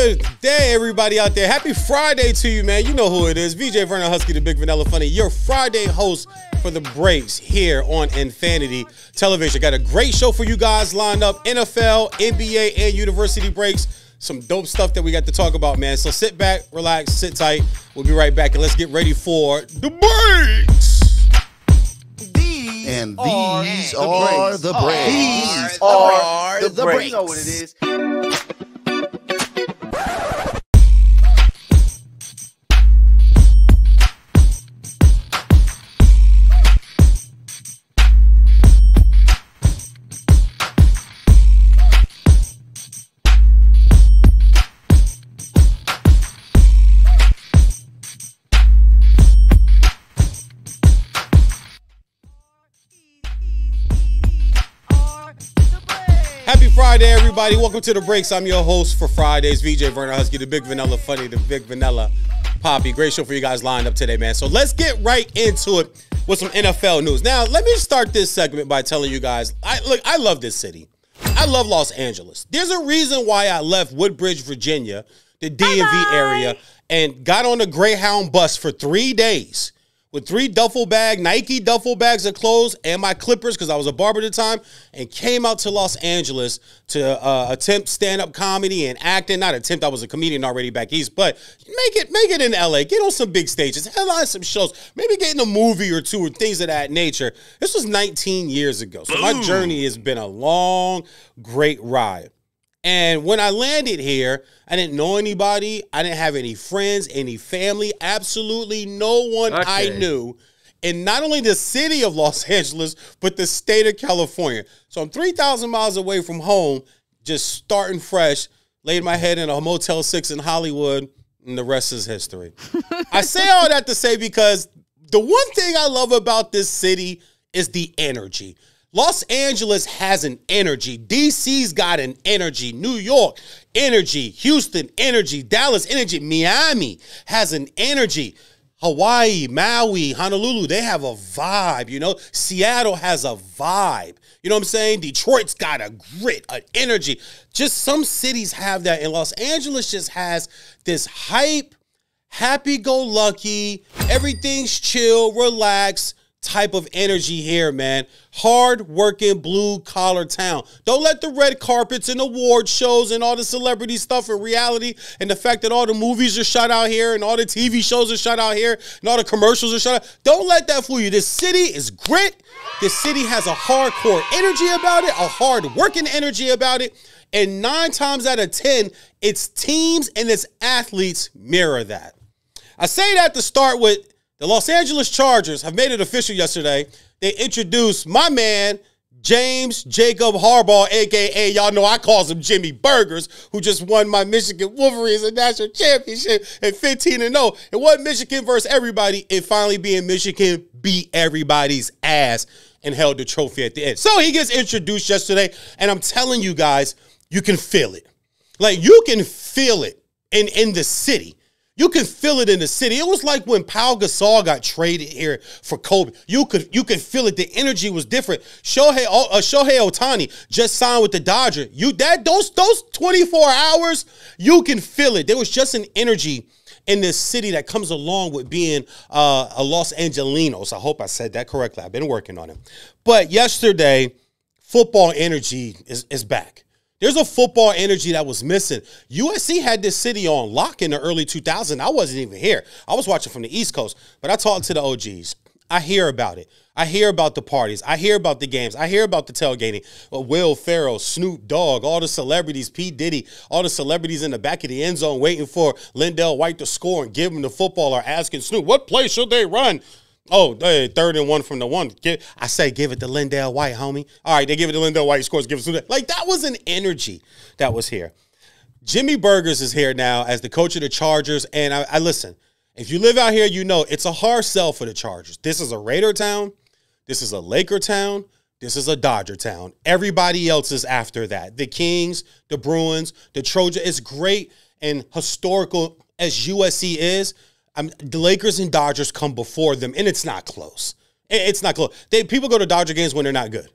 Good day, everybody out there. Happy Friday to you, man. You know who it is. VJ Vernon Husky, the Big Vanilla Funny, your Friday host for the breaks here on Infanity Television. Got a great show for you guys lined up NFL, NBA, and university breaks. Some dope stuff that we got to talk about, man. So sit back, relax, sit tight. We'll be right back and let's get ready for the breaks. These And these are the breaks. These are the breaks. You know what it is. Friday, everybody. Welcome to the breaks. I'm your host for Fridays, VJ Vernon Husky, the Big Vanilla Funny, the Big Vanilla Poppy. Great show for you guys lined up today, man. So let's get right into it with some NFL news. Now, let me start this segment by telling you guys, I look, I love this city. I love Los Angeles. There's a reason why I left Woodbridge, Virginia, the DMV area, and got on a Greyhound bus for three days with three duffel bag, Nike duffel bags of clothes, and my clippers because I was a barber at the time, and came out to Los Angeles to uh, attempt stand up comedy and acting. Not attempt, I was a comedian already back east, but make it make it in LA. Get on some big stages, headline some shows, maybe get in a movie or two or things of that nature. This was 19 years ago, so my journey has been a long, great ride. And when I landed here, I didn't know anybody. I didn't have any friends, any family, absolutely no one I knew in not only the city of Los Angeles, but the state of California. So I'm 3,000 miles away from home, just starting fresh, laid my head in a Motel 6 in Hollywood, and the rest is history. I say all that to say because the one thing I love about this city is the energy. Los Angeles has an energy. DC's got an energy. New York, energy. Houston, energy. Dallas, energy. Miami has an energy. Hawaii, Maui, Honolulu, they have a vibe, you know? Seattle has a vibe. You know what I'm saying? Detroit's got a grit, an energy. Just some cities have that, and Los Angeles just has this hype, happy go lucky, everything's chill, relax type of energy here, man. Hard working blue collar town. Don't let the red carpets and award shows and all the celebrity stuff and reality and the fact that all the movies are shot out here and all the TV shows are shot out here and all the commercials are shot out. Don't let that fool you. This city is grit. This city has a hardcore energy about it, a hard working energy about it. And nine times out of 10, its teams and its athletes mirror that. I say that to start with the Los Angeles Chargers have made it official yesterday. They introduced my man, James Jacob Harbaugh, aka y'all know I calls him Jimmy Burgers, who just won my Michigan Wolverines a national championship at 15 and 0. It wasn't Michigan versus everybody. It finally being Michigan beat everybody's ass and held the trophy at the end. So he gets introduced yesterday, and I'm telling you guys, you can feel it. Like you can feel it in in the city. You can feel it in the city. It was like when Paul Gasol got traded here for Kobe. You could you could feel it. The energy was different. Shohei uh, Shohei Ohtani just signed with the Dodger. You that those those 24 hours, you can feel it. There was just an energy in this city that comes along with being uh, a Los Angelinos. I hope I said that correctly. I've been working on it. But yesterday, football energy is, is back. There's a football energy that was missing. USC had this city on lock in the early 2000s. I wasn't even here. I was watching from the East Coast, but I talked to the OGs. I hear about it. I hear about the parties. I hear about the games. I hear about the tailgating. Uh, Will Ferrell, Snoop Dogg, all the celebrities, P. Diddy, all the celebrities in the back of the end zone waiting for LenDale White to score and give him the football or asking Snoop, what play should they run? Oh, hey, third and one from the one. I say, give it to LenDale White, homie. All right, they give it to LenDale White. He scores. Give it like that was an energy that was here. Jimmy Burgers is here now as the coach of the Chargers, and I, I listen. If you live out here, you know it's a hard sell for the Chargers. This is a Raider town. This is a Laker town. This is a Dodger town. Everybody else is after that. The Kings, the Bruins, the Trojans. It's great and historical as USC is. I'm, the Lakers and Dodgers come before them, and it's not close. It's not close. They, people go to Dodger games when they're not good.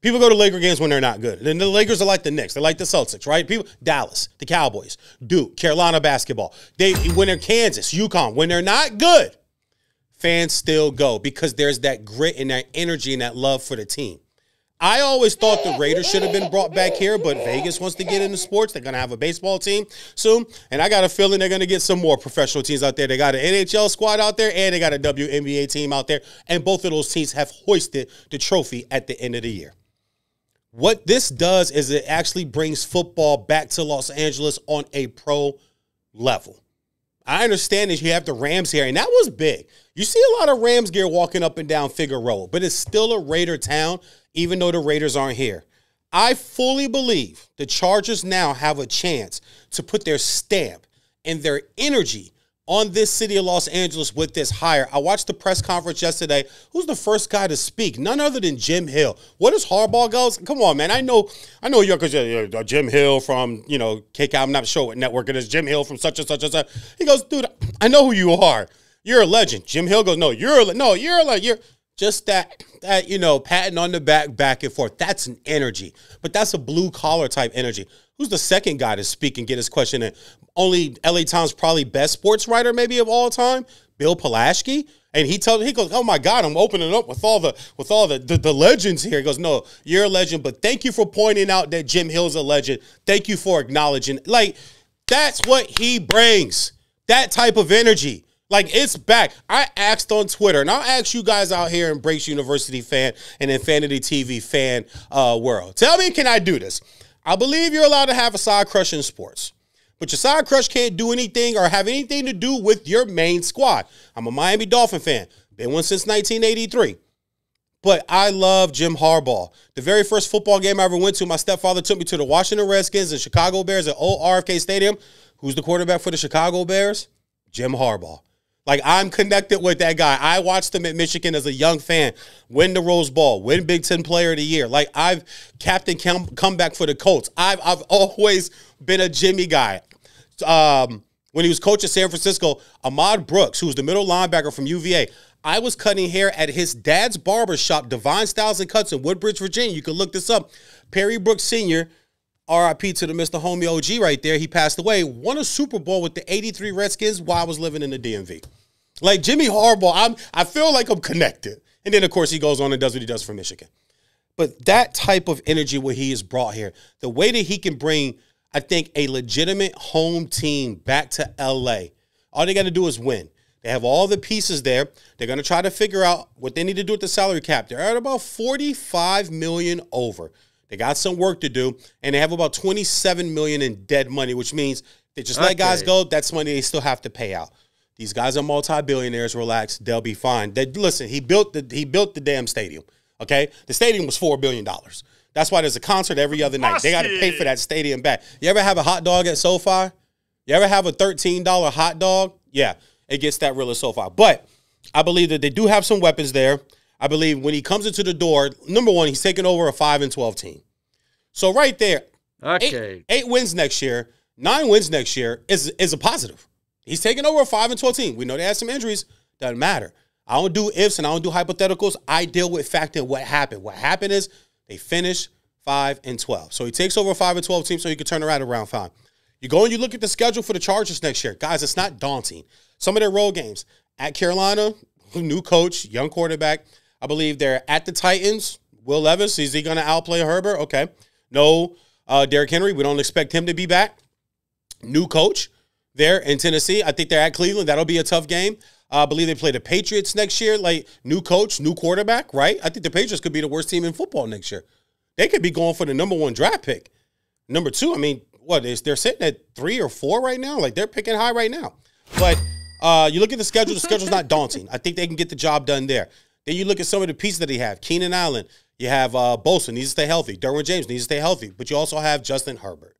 People go to Laker games when they're not good. Then the Lakers are like the Knicks. They're like the Celtics, right? People, Dallas, the Cowboys, Duke, Carolina basketball. They when they're Kansas, UConn, when they're not good, fans still go because there's that grit and that energy and that love for the team. I always thought the Raiders should have been brought back here, but Vegas wants to get into sports. They're going to have a baseball team soon. And I got a feeling they're going to get some more professional teams out there. They got an NHL squad out there and they got a WNBA team out there. And both of those teams have hoisted the trophy at the end of the year. What this does is it actually brings football back to Los Angeles on a pro level. I understand that you have the Rams here, and that was big. You see a lot of Rams gear walking up and down Figueroa, but it's still a Raider town, even though the Raiders aren't here. I fully believe the Chargers now have a chance to put their stamp and their energy on this city of Los Angeles with this hire. I watched the press conference yesterday. Who's the first guy to speak? None other than Jim Hill. What does Harbaugh goes? Come on, man. I know, I know you're because you're Jim Hill from you know KK. I'm not sure what network it is. Jim Hill from such and such and such. He goes, dude, I know who you are. You're a legend. Jim Hill goes, no, you're a no, you're a like you're just that that you know patting on the back back and forth. That's an energy, but that's a blue collar type energy. Who's the second guy to speak and get his question in? Only LA Times probably best sports writer maybe of all time, Bill Plaschke. And he tells he goes, Oh my God, I'm opening up with all the with all the, the, the legends here. He goes, No, you're a legend, but thank you for pointing out that Jim Hill's a legend. Thank you for acknowledging. Like, that's what he brings. That type of energy. Like it's back. I asked on Twitter, and I'll ask you guys out here in Breaks University fan and Infanity TV fan uh, world. Tell me, can I do this? I believe you're allowed to have a side crush in sports, but your side crush can't do anything or have anything to do with your main squad. I'm a Miami Dolphin fan, been one since 1983. But I love Jim Harbaugh. The very first football game I ever went to, my stepfather took me to the Washington Redskins and Chicago Bears at old RFK Stadium. Who's the quarterback for the Chicago Bears? Jim Harbaugh. Like I'm connected with that guy. I watched him at Michigan as a young fan win the Rose Bowl, win Big Ten Player of the Year. Like I've captain come, come back for the Colts. I've I've always been a Jimmy guy. Um, when he was coach at San Francisco, Ahmad Brooks, who was the middle linebacker from UVA, I was cutting hair at his dad's barber shop, Divine Styles and Cuts in Woodbridge, Virginia. You can look this up. Perry Brooks Sr., RIP to the Mr. Homie OG right there. He passed away, won a Super Bowl with the 83 Redskins while I was living in the DMV. Like Jimmy Harbaugh, I'm I feel like I'm connected. And then of course he goes on and does what he does for Michigan. But that type of energy what he has brought here, the way that he can bring, I think, a legitimate home team back to LA. All they got to do is win. They have all the pieces there. They're going to try to figure out what they need to do with the salary cap. They're at about 45 million over. They got some work to do, and they have about 27 million in dead money, which means they just okay. let guys go. That's money they still have to pay out. These guys are multi-billionaires. Relax, they'll be fine. They, listen, he built the he built the damn stadium. Okay, the stadium was four billion dollars. That's why there's a concert every other night. They got to pay for that stadium back. You ever have a hot dog at SoFi? You ever have a thirteen dollar hot dog? Yeah, it gets that real at SoFi. But I believe that they do have some weapons there. I believe when he comes into the door, number one, he's taking over a five and twelve team. So right there, okay, eight, eight wins next year, nine wins next year is is a positive. He's taking over a 5 and 12 team. We know they had some injuries. Doesn't matter. I don't do ifs and I don't do hypotheticals. I deal with fact and what happened. What happened is they finished 5 and 12. So he takes over a 5 and 12 team so he can turn around around 5. You go and you look at the schedule for the Chargers next year. Guys, it's not daunting. Some of their road games at Carolina, new coach, young quarterback. I believe they're at the Titans. Will Levis, is he going to outplay Herbert? Okay. No, uh, Derrick Henry, we don't expect him to be back. New coach there in Tennessee. I think they're at Cleveland. That'll be a tough game. Uh, I believe they play the Patriots next year. Like new coach, new quarterback, right? I think the Patriots could be the worst team in football next year. They could be going for the number one draft pick. Number two, I mean, what is they're sitting at three or four right now? Like they're picking high right now. But uh, you look at the schedule. The schedule's not daunting. I think they can get the job done there. Then you look at some of the pieces that they have. Keenan Allen. You have uh, Bosa needs to stay healthy. Derwin James needs to stay healthy. But you also have Justin Herbert.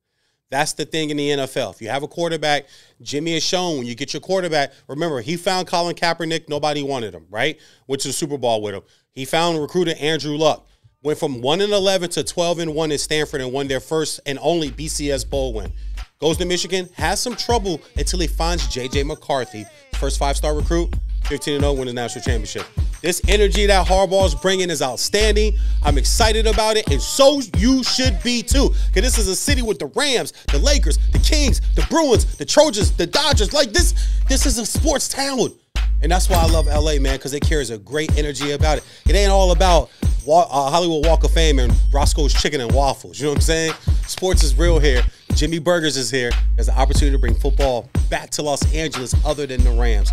That's the thing in the NFL. If you have a quarterback, Jimmy has shown when you get your quarterback. Remember, he found Colin Kaepernick. Nobody wanted him, right? Went to the Super Bowl with him. He found recruited Andrew Luck. Went from one and eleven to twelve and one in Stanford and won their first and only BCS bowl win. Goes to Michigan, has some trouble until he finds JJ McCarthy, first five star recruit. 15 0, win the national championship. This energy that Harbaugh's bringing is outstanding. I'm excited about it, and so you should be too. Because this is a city with the Rams, the Lakers, the Kings, the Bruins, the Trojans, the Dodgers. Like this, this is a sports town. And that's why I love LA, man, because it carries a great energy about it. It ain't all about uh, Hollywood Walk of Fame and Roscoe's Chicken and Waffles. You know what I'm saying? Sports is real here. Jimmy Burgers is here. There's an opportunity to bring football back to Los Angeles other than the Rams.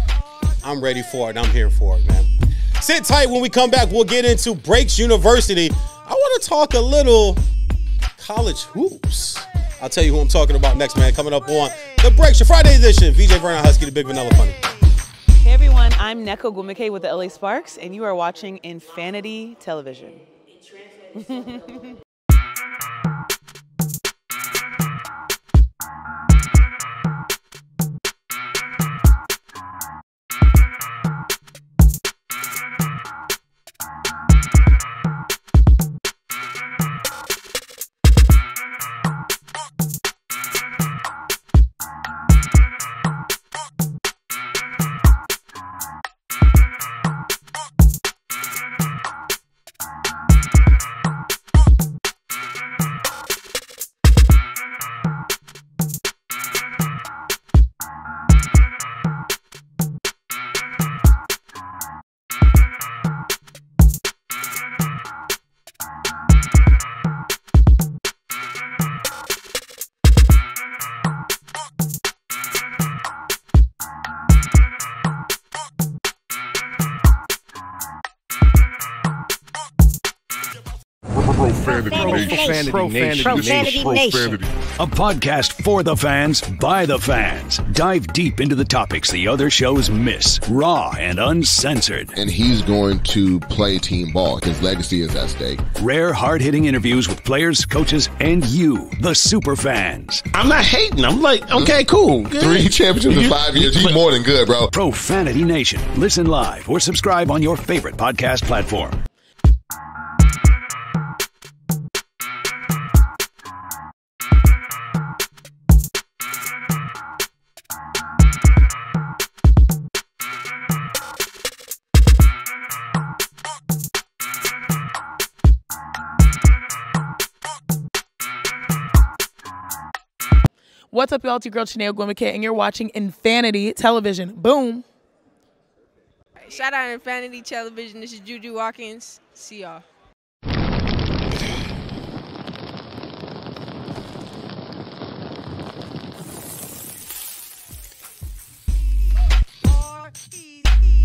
I'm ready for it. I'm here for it, man. Sit tight when we come back. We'll get into Breaks University. I want to talk a little college hoops. I'll tell you who I'm talking about next, man. Coming up on The Breaks, your Friday edition. VJ Vernon Husky, the Big Vanilla Funny. Hey everyone, I'm Nneka Ogwumike with the LA Sparks, and you are watching Infanity Television. Profanity, Profanity, Profanity, Nation. A podcast for the fans, by the fans. Dive deep into the topics the other shows miss, raw and uncensored. And he's going to play team ball. His legacy is at stake. Rare, hard hitting interviews with players, coaches, and you, the super fans. I'm not hating. I'm like, okay, mm-hmm. cool. Good. Three championships in mm-hmm. five years. He's more than good, bro. Profanity Nation. Listen live or subscribe on your favorite podcast platform. What's up, y'all? It's your girl, Chiney Ogwumike, and you're watching Infanity Television. Boom. Shout out to Infanity Television. This is Juju Watkins. See y'all.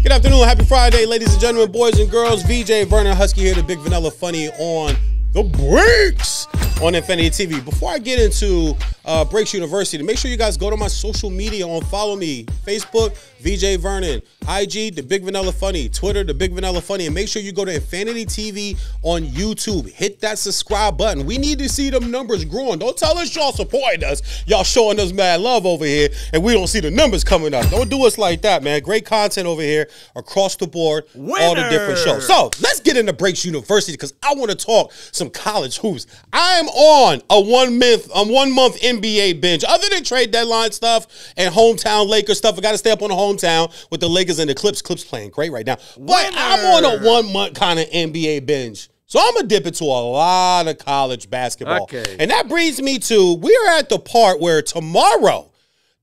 Good afternoon, happy Friday, ladies and gentlemen, boys and girls. VJ Vernon Husky here, the Big Vanilla Funny on the breaks on Infanity TV. Before I get into uh, Breaks University, make sure you guys go to my social media and follow me Facebook, VJ Vernon, IG, The Big Vanilla Funny, Twitter, The Big Vanilla Funny, and make sure you go to Infanity TV on YouTube. Hit that subscribe button. We need to see them numbers growing. Don't tell us y'all supporting us. Y'all showing us mad love over here, and we don't see the numbers coming up. Don't do us like that, man. Great content over here across the board, Winner. all the different shows. So let's get into Breaks University because I want to talk some college hoops. I am on a one month, a one month NBA binge. Other than trade deadline stuff and hometown Lakers stuff, I got to stay up on the hometown with the Lakers and the Clips. Clips playing great right now. But Winner. I'm on a one month kind of NBA binge. So I'm gonna dip into a lot of college basketball. Okay. And that brings me to we're at the part where tomorrow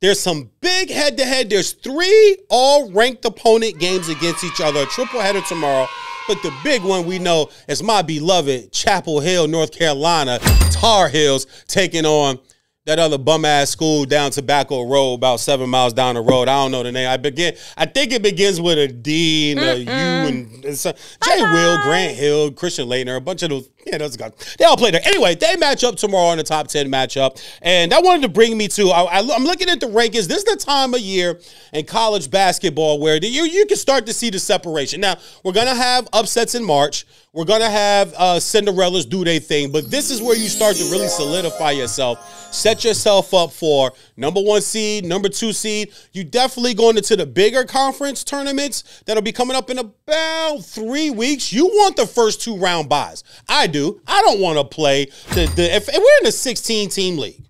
there's some big head to head. There's three all ranked opponent games against each other, a triple header tomorrow. But the big one we know is my beloved Chapel Hill, North Carolina, Tar Heels taking on that other bum ass school down Tobacco Road, about seven miles down the road. I don't know the name. I begin. I think it begins with a D and a U and, and some, Jay Will, Grant Hill, Christian Laettner, a bunch of those. Yeah, guys. They all play there. Anyway, they match up tomorrow in the top ten matchup, and that wanted to bring me to. I, am looking at the rankings. This is the time of year in college basketball where the, you you can start to see the separation. Now we're gonna have upsets in March. We're gonna have uh, Cinderellas do their thing, but this is where you start to really solidify yourself, set yourself up for number one seed, number two seed. You definitely going into the bigger conference tournaments that'll be coming up in about three weeks. You want the first two round buys. I do. I don't want to play the, the if, if we're in a 16 team league.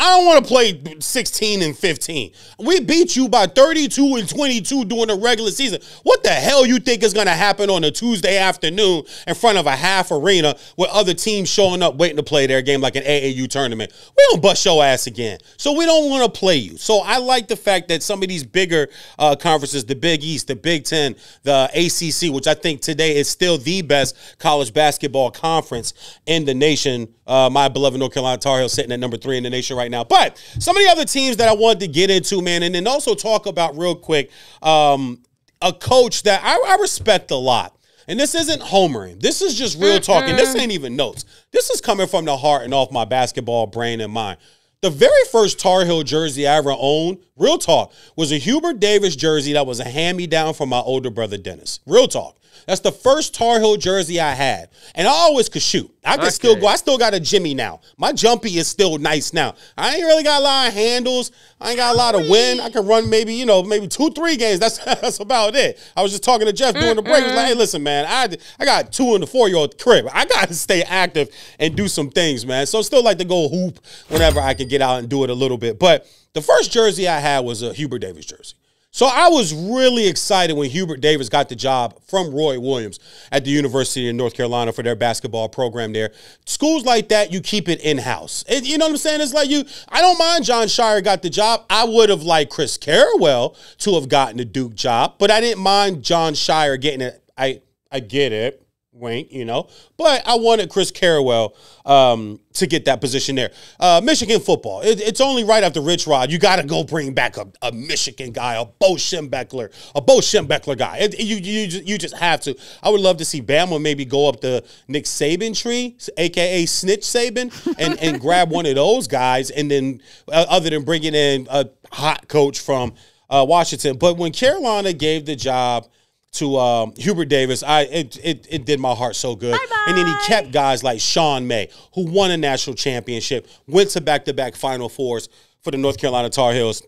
I don't want to play 16 and 15. We beat you by 32 and 22 during the regular season. What the hell you think is going to happen on a Tuesday afternoon in front of a half arena with other teams showing up waiting to play their game like an AAU tournament? We don't bust your ass again. So we don't want to play you. So I like the fact that some of these bigger uh, conferences, the Big East, the Big Ten, the ACC, which I think today is still the best college basketball conference in the nation. Uh, my beloved North Carolina Tar Heels sitting at number three in the nation right now. But some of the other teams that I wanted to get into, man, and then also talk about real quick um, a coach that I, I respect a lot. And this isn't homering. This is just real talking. This ain't even notes. This is coming from the heart and off my basketball brain and mind. The very first Tar Heel jersey I ever owned, real talk, was a Hubert Davis jersey that was a hand me down from my older brother Dennis. Real talk. That's the first Tar Heel jersey I had. And I always could shoot. I could still go. I still got a Jimmy now. My jumpy is still nice now. I ain't really got a lot of handles. I ain't got a lot of wind. I can run maybe, you know, maybe two, three games. That's that's about it. I was just talking to Jeff during the break. I was like, hey, listen, man, I I got two in the four year old crib. I got to stay active and do some things, man. So still like to go hoop whenever I can get out and do it a little bit. But the first jersey I had was a Hubert Davis jersey. So I was really excited when Hubert Davis got the job from Roy Williams at the University of North Carolina for their basketball program there. Schools like that, you keep it in house. You know what I'm saying? It's like you. I don't mind Jon Scheyer got the job. I would have liked Chris Carrawell to have gotten the Duke job, but I didn't mind Jon Scheyer getting it. I I get it wink, you know. But I wanted Chris Carrawell um, to get that position there. Uh, Michigan football, it, it's only right after Rich Rod. You got to go bring back a, a, Michigan guy, a Bo Schembechler, a Bo Schembechler guy. It, you, you, you just have to. I would love to see Bama maybe go up the Nick Saban tree, aka Snitch Saban, and, and grab one of those guys. And then, uh, other than bringing in a hot coach from uh, Washington. But when Carolina gave the job – to um, Hubert Davis, I it, it, it did my heart so good. Bye-bye. And then he kept guys like Sean May, who won a national championship, went to back to back Final Fours for the North Carolina Tar Heels.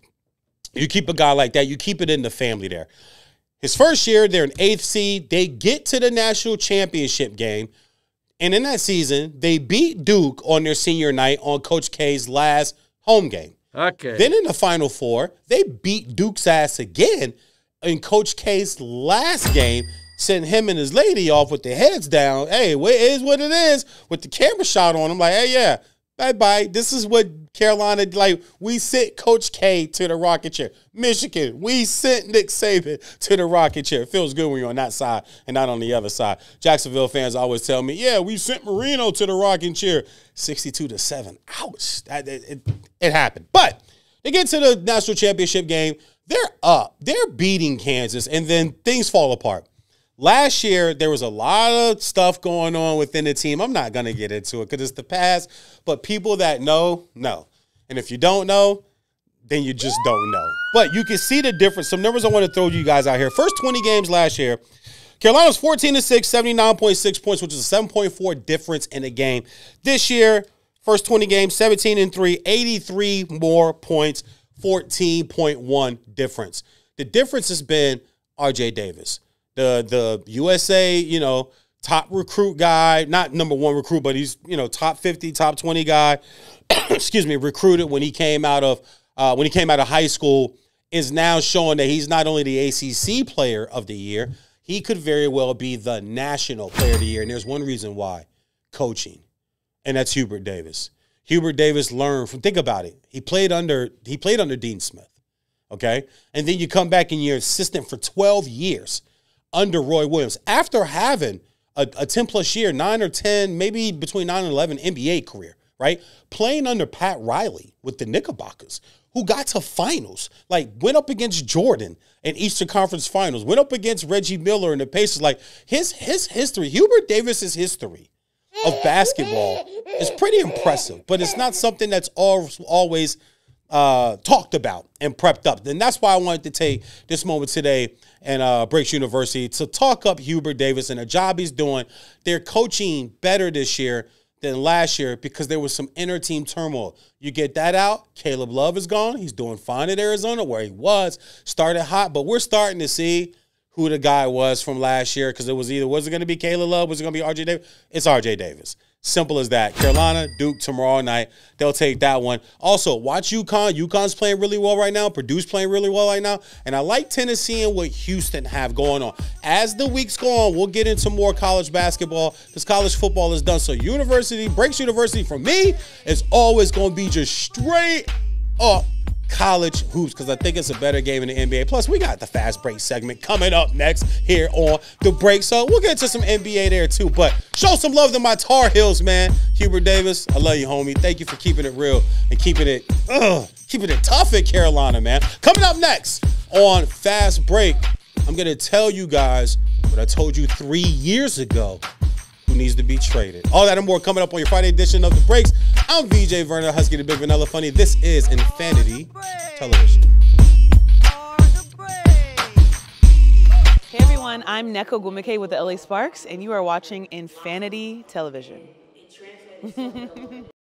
You keep a guy like that, you keep it in the family there. His first year, they're an eighth seed. They get to the national championship game. And in that season, they beat Duke on their senior night on Coach K's last home game. Okay. Then in the Final Four, they beat Duke's ass again in Coach K's last game, sent him and his lady off with their heads down. Hey, what is what it is with the camera shot on them. Like, hey, yeah, bye bye. This is what Carolina like. We sent Coach K to the rocket chair. Michigan, we sent Nick Saban to the rocket chair. It feels good when you're on that side and not on the other side. Jacksonville fans always tell me, yeah, we sent Marino to the rocking chair, 62 to seven. Ouch, that it, it, it happened, but. They get to the national championship game they're up. They're beating Kansas, and then things fall apart. Last year, there was a lot of stuff going on within the team. I'm not going to get into it because it's the past, but people that know, know. And if you don't know, then you just don't know. But you can see the difference. Some numbers I want to throw you guys out here. First 20 games last year, Carolina was 14 to 6, 79.6 points, which is a 7.4 difference in a game. This year, first 20 games, 17 and 3, 83 more points. 14.1 difference. The difference has been RJ Davis, the the USA, you know, top recruit guy, not number one recruit, but he's you know top 50, top 20 guy. excuse me, recruited when he came out of uh, when he came out of high school is now showing that he's not only the ACC player of the year, he could very well be the national player of the year. And there's one reason why coaching, and that's Hubert Davis. Hubert Davis learned from think about it. He played under he played under Dean Smith. Okay? And then you come back and you're assistant for 12 years under Roy Williams. After having a, a 10 plus year, nine or 10, maybe between nine and 11 NBA career, right? Playing under Pat Riley with the Knickerbockers, who got to finals, like went up against Jordan in Eastern Conference Finals, went up against Reggie Miller and the Pacers. Like his his history, Hubert Davis's history of basketball is pretty impressive, but it's not something that's always uh, talked about and prepped up. And that's why I wanted to take this moment today and uh, Breaks University to talk up Hubert Davis and the job he's doing. They're coaching better this year than last year because there was some inner team turmoil. You get that out. Caleb Love is gone. He's doing fine at Arizona where he was. Started hot, but we're starting to see who the guy was from last year because it was either was it going to be Caleb Love, was it going to be RJ Davis? It's RJ Davis. Simple as that. Carolina, Duke tomorrow night. They'll take that one. Also, watch UConn. UConn's playing really well right now. Purdue's playing really well right now. And I like Tennessee and what Houston have going on. As the weeks go on, we'll get into more college basketball because college football is done. So University, Breaks University for me is always going to be just straight up college hoops because I think it's a better game in the NBA. Plus, we got the fast break segment coming up next here on the break. So we'll get to some NBA there too. But show some love to my Tar Heels, man. Hubert Davis, I love you, homie. Thank you for keeping it real and keeping it, ugh, keeping it tough at Carolina, man. Coming up next on Fast Break, I'm gonna tell you guys what I told you three years ago needs to be traded. All that and more coming up on your Friday edition of The Breaks. I'm VJ Vernon, Husky, the Big Vanilla Funny. This is Infanity Television. Hey everyone, I'm Nneka Ogwumike with the LA Sparks, and you are watching Infanity Television.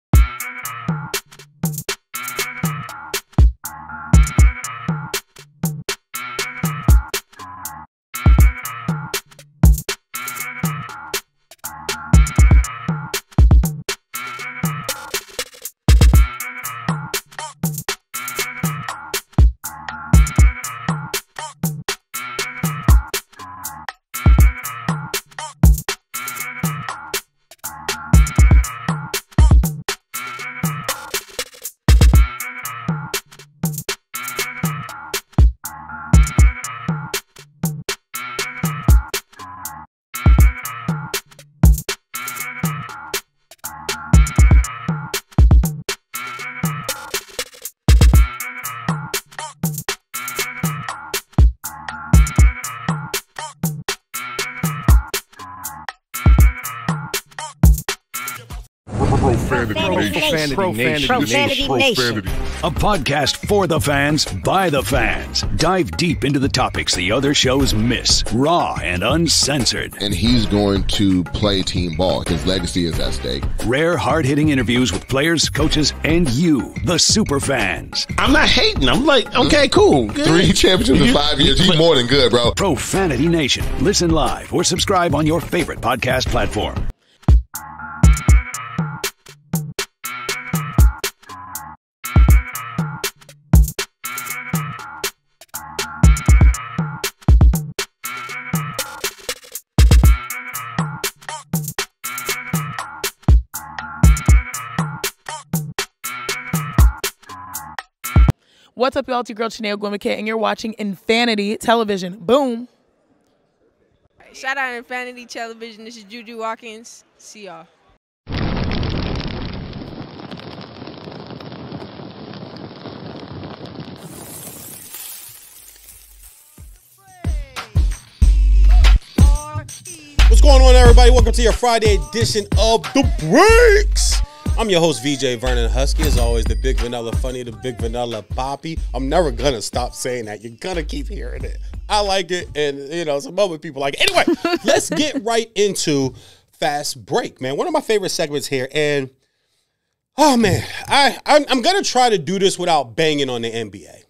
Profanity Profanity Nation. Nation. A podcast for the fans, by the fans. Dive deep into the topics the other shows miss, raw and uncensored. And he's going to play team ball. His legacy is at stake. Rare, hard hitting interviews with players, coaches, and you, the super fans. I'm not hating. I'm like, okay, cool. Good. Three championships in five years. He's more than good, bro. Profanity Nation. Listen live or subscribe on your favorite podcast platform. What's up, y'all? It's your girl Chiney Ogwumike, and you're watching Infanity Television. Boom. Shout out Infanity Television. This is Juju Watkins. See y'all. What's going on, everybody? Welcome to your Friday edition of The Breaks. I'm your host, VJ Vernon Husky. As always, the Big Vanilla Funny, the Big Vanilla Poppy. I'm never gonna stop saying that. You're gonna keep hearing it. I like it, and you know, some other people like it. Anyway, let's get right into Fast Break, man. One of my favorite segments here, and oh man, I I'm, I'm gonna try to do this without banging on the NBA.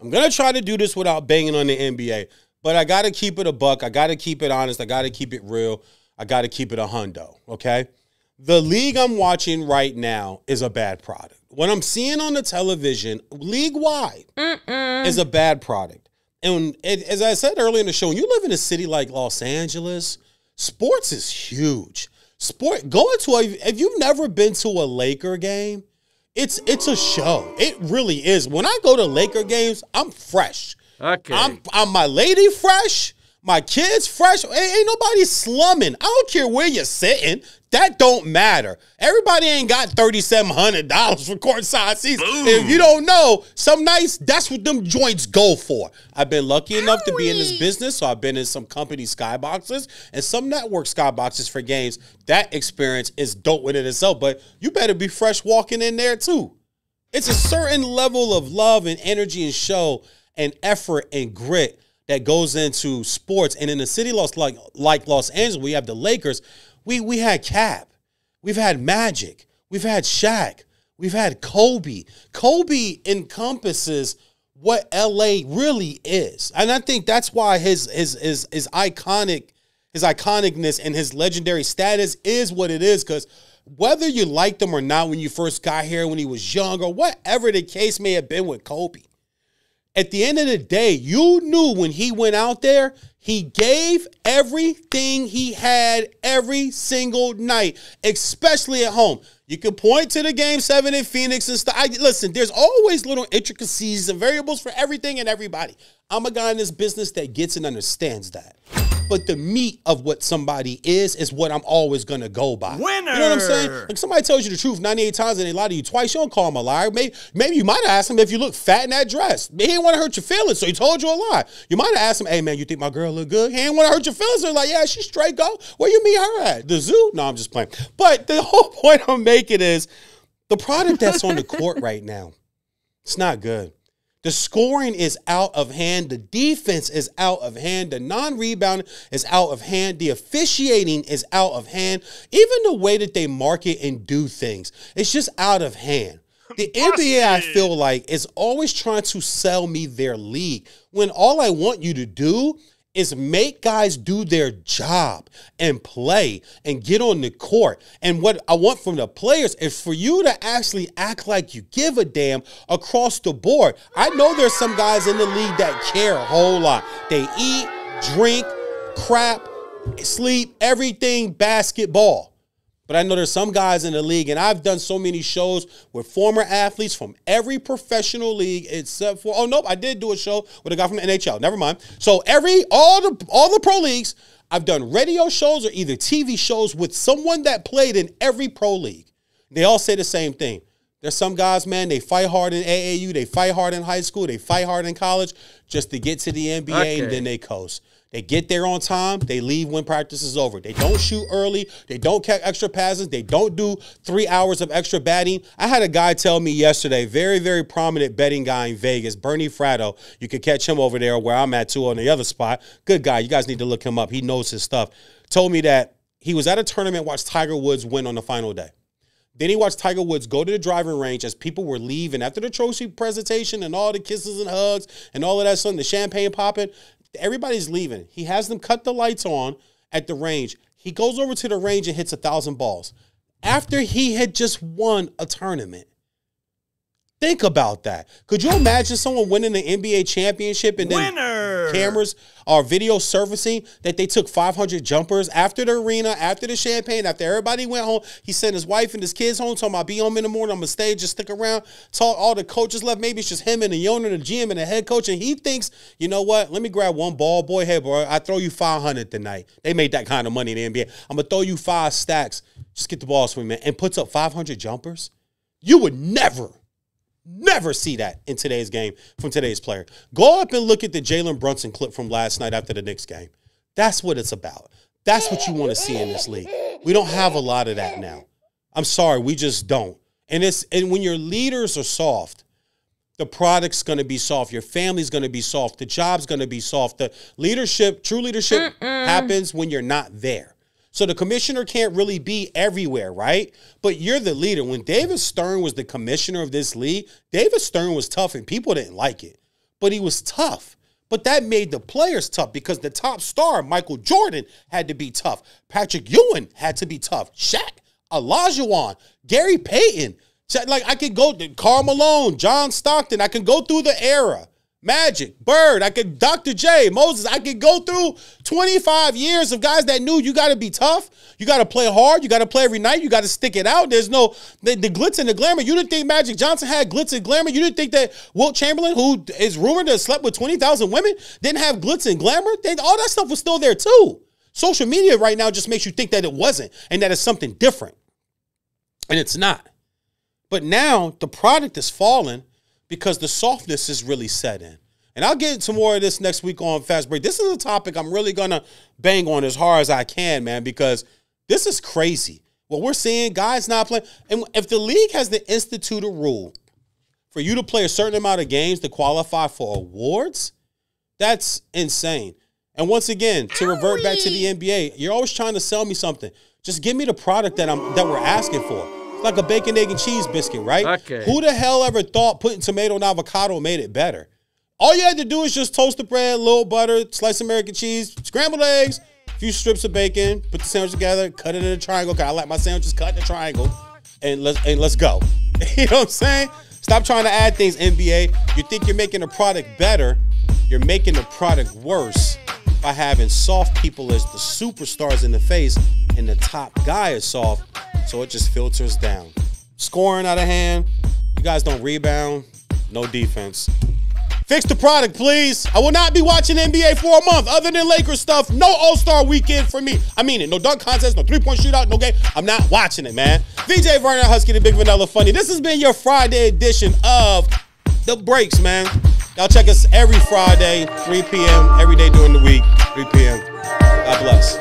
I'm gonna try to do this without banging on the NBA, but I gotta keep it a buck. I gotta keep it honest. I gotta keep it real. I gotta keep it a hundo. Okay. The league I'm watching right now is a bad product. What I'm seeing on the television, league wide, is a bad product. And it, as I said earlier in the show, when you live in a city like Los Angeles, sports is huge. Sport going to a if you've never been to a Laker game, it's it's a show. It really is. When I go to Laker games, I'm fresh. Okay. I'm I'm my lady fresh. My kids fresh. Ain't, ain't nobody slumming. I don't care where you're sitting. That don't matter. Everybody ain't got $3,700 for courtside seats. If you don't know, some nights, that's what them joints go for. I've been lucky enough to be in this business, so I've been in some company skyboxes and some network skyboxes for games. That experience is dope in it itself, but you better be fresh walking in there too. It's a certain level of love and energy and show and effort and grit that goes into sports. And in a city like like Los Angeles, we have the Lakers. We we had Cap, we've had Magic, we've had Shaq, we've had Kobe. Kobe encompasses what LA really is, and I think that's why his his his his iconic his iconicness and his legendary status is what it is because whether you liked him or not when you first got here, when he was young, or whatever the case may have been with Kobe, at the end of the day, you knew when he went out there, he gave everything he had every single night, especially at home. You can point to the game seven in Phoenix and stuff. Listen, there's always little intricacies and variables for everything and everybody. I'm a guy in this business that gets and understands that. But the meat of what somebody is is what I'm always gonna go by. Winner. You know what I'm saying? Like somebody tells you the truth 98 times and they lie to you twice, you don't call him a liar. Maybe, maybe you might have asked him if you look fat in that dress. He didn't want to hurt your feelings, so he told you a lie. You might have asked him, hey man, you think my girl look good? He didn't want to hurt your feelings. They're like, yeah, she's straight go. Where you meet her at? The zoo? No, I'm just playing. But the whole point I'm making is the product that's on the court right now, it's not good. The scoring is out of hand. The defense is out of hand. The non rebound is out of hand. The officiating is out of hand. Even the way that they market and do things, it's just out of hand. The NBA, I feel like, is always trying to sell me their league when all I want you to do is make guys do their job and play and get on the court. And what I want from the players is for you to actually act like you give a damn across the board. I know there's some guys in the league that care a whole lot. They eat, drink, crap, sleep, everything basketball. But I know there's some guys in the league, and I've done so many shows with former athletes from every professional league except for oh nope, I did do a show with a guy from the NHL. Never mind. So every all the all the pro leagues, I've done radio shows or either TV shows with someone that played in every pro league. They all say the same thing. There's some guys, man, they fight hard in AAU, they fight hard in high school, they fight hard in college just to get to the NBA, Okay. and then they coast. They get there on time. They leave when practice is over. They don't shoot early. They don't catch extra passes. They don't do three hours of extra batting. I had a guy tell me yesterday, very, very prominent betting guy in Vegas, Bernie Fratto. You could catch him over there where I'm at too on the other spot. Good guy. You guys need to look him up. He knows his stuff. Told me that he was at a tournament, watched Tiger Woods win on the final day. Then he watched Tiger Woods go to the driving range as people were leaving after the trophy presentation and all the kisses and hugs and all of that stuff, the champagne popping. Everybody's leaving. He has them cut the lights on at the range. He goes over to the range and hits a thousand balls after he had just won a tournament. Think about that. Could you imagine someone winning the NBA championship and then cameras or video surfacing that they took 500 jumpers after the arena, after the champagne, after everybody went home? He sent his wife and his kids home, talking about be home in the morning. I'm gonna stay, just stick around. Talk all the coaches left. Maybe it's just him and the owner, the GM, and the head coach. And he thinks, you know what? Let me grab one ball, boy. Hey, boy, I throw you 500 tonight. They made that kind of money in the NBA. I'm gonna throw you five stacks. Just get the ball me, man. And puts up 500 jumpers. You would never Never see that in today's game from today's player. Go up and look at the Jalen Brunson clip from last night after the Knicks game. That's what it's about. That's what you want to see in this league. We don't have a lot of that now. I'm sorry, we just don't. And it's and when your leaders are soft, the product's going to be soft. Your family's going to be soft. The job's going to be soft. The leadership, true leadership, happens when you're not there. So the commissioner can't really be everywhere, right? But you're the leader. When David Stern was the commissioner of this league, David Stern was tough and people didn't like it. But he was tough. But that made the players tough because the top star, Michael Jordan, had to be tough. Patrick Ewing had to be tough. Shaq, Olajuwon, Gary Payton. Like I could go to Karl Malone, John Stockton. I can go through the era. Magic, Bird, I could Dr. J, Moses, I could go through 25 years of guys that knew you got to be tough. You got to play hard. You got to play every night. You got to stick it out. There's no the, the glitz and the glamour. You didn't think Magic Johnson had glitz and glamour. You didn't think that Wilt Chamberlain, who is rumored to have slept with 20,000 women, didn't have glitz and glamour. Then all that stuff was still there too. Social media right now just makes you think that it wasn't and that it's something different. And it's not. But now the product is falling because the softness is really set in. And I'll get into more of this next week on Fast Break. This is a topic I'm really gonna bang on as hard as I can, man, because this is crazy. What we're seeing, guys not playing. And if the league has to institute a rule for you to play a certain amount of games to qualify for awards, that's insane. And once again, to revert back to the NBA, you're always trying to sell me something. Just give me the product that I'm that we're asking for. Like a bacon, egg, and cheese biscuit, right? Okay. Who the hell ever thought putting tomato and avocado made it better? All you had to do is just toast the bread, little butter, slice American cheese, scrambled eggs, a few strips of bacon, put the sandwich together, cut it in a triangle. Cause I like my sandwiches cut in a triangle, and let's and let's go. you know what I'm saying? Stop trying to add things, NBA. You think you're making the product better, you're making the product worse by having soft people as the superstars in the face and the top guy is soft, so it just filters down. Scoring out of hand, you guys don't rebound, no defense. Fix the product, please. I will not be watching NBA for a month. Other than Lakers stuff, no All Star weekend for me. I mean it. No dunk contest, no three point shootout, no game. I'm not watching it, man. VJ Vernon Husky, the Big Vanilla Funny. This has been your Friday edition of The Breaks, man. Y'all check us every Friday, 3 p.m., every day during the week, 3 p.m. God bless.